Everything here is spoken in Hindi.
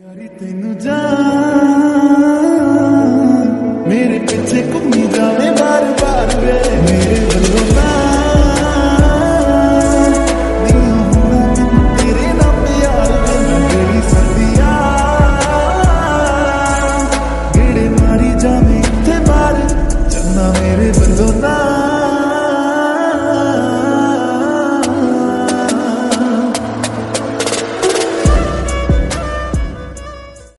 तेन जा मेरे पीछे घूमी जावे